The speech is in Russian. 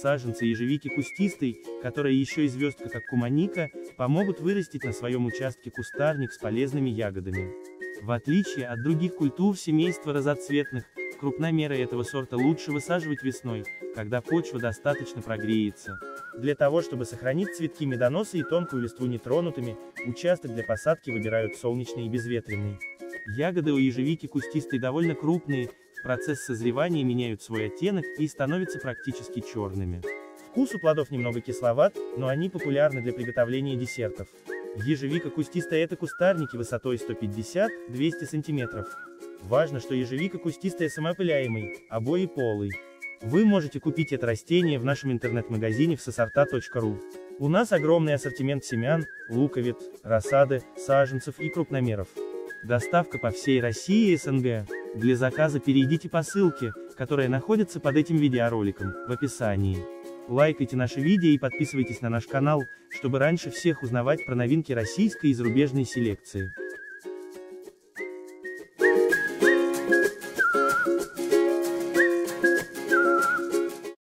саженцы ежевики кустистой, которая еще и звездка как куманика, помогут вырастить на своем участке кустарник с полезными ягодами. В отличие от других культур семейства разоцветных, крупномеры этого сорта лучше высаживать весной, когда почва достаточно прогреется. Для того, чтобы сохранить цветки медоноса и тонкую листву нетронутыми, участок для посадки выбирают солнечный и безветренный. Ягоды у ежевики кустистой довольно крупные, процесс созревания меняют свой оттенок и становятся практически черными. Вкус у плодов немного кисловат, но они популярны для приготовления десертов. Ежевика кустистая это кустарники высотой 150-200 см. Важно, что ежевика кустистая самопыляемый, обои полый. Вы можете купить это растение в нашем интернет-магазине в сосорта.ру. У нас огромный ассортимент семян, луковиц, рассады, саженцев и крупномеров. Доставка по всей России и СНГ. Для заказа перейдите по ссылке, которая находится под этим видеороликом, в описании. Лайкайте наши видео и подписывайтесь на наш канал, чтобы раньше всех узнавать про новинки российской и зарубежной селекции.